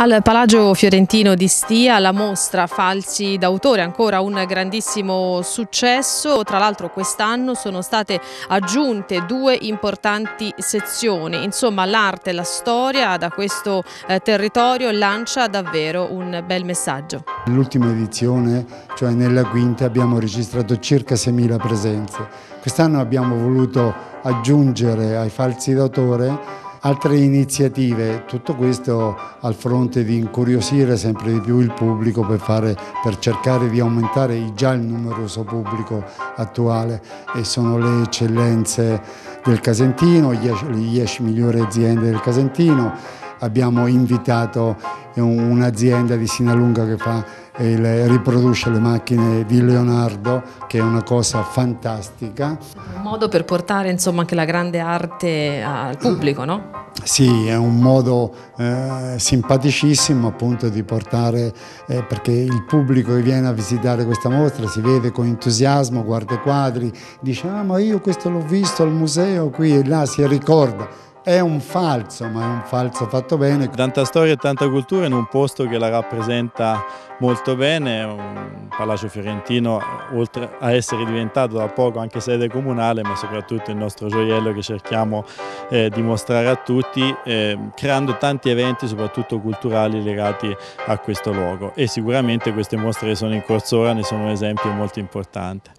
Al Palagio Fiorentino di Stia la mostra Falsi d'autore, ancora un grandissimo successo, tra l'altro quest'anno sono state aggiunte due importanti sezioni, insomma l'arte e la storia da questo eh, territorio lancia davvero un bel messaggio. Nell'ultima edizione, cioè nella quinta, abbiamo registrato circa 6.000 presenze. Quest'anno abbiamo voluto aggiungere ai falsi d'autore altre iniziative, tutto questo al fronte di incuriosire sempre di più il pubblico per, fare, per cercare di aumentare già il numeroso pubblico attuale e sono le eccellenze del Casentino, le 10 migliori aziende del Casentino, abbiamo invitato un'azienda di Sinalunga che fa il, riproduce le macchine di Leonardo che è una cosa fantastica. Un modo per portare insomma, anche la grande arte al pubblico, no? Sì, è un modo eh, simpaticissimo appunto di portare, eh, perché il pubblico che viene a visitare questa mostra si vede con entusiasmo, guarda i quadri, dice ah ma io questo l'ho visto al museo qui e là si ricorda è un falso, ma è un falso fatto bene. Tanta storia e tanta cultura in un posto che la rappresenta molto bene, un Palazzo Fiorentino, oltre a essere diventato da poco anche sede comunale, ma soprattutto il nostro gioiello che cerchiamo eh, di mostrare a tutti, eh, creando tanti eventi, soprattutto culturali, legati a questo luogo. E sicuramente queste mostre che sono in corso ora ne sono un esempio molto importante.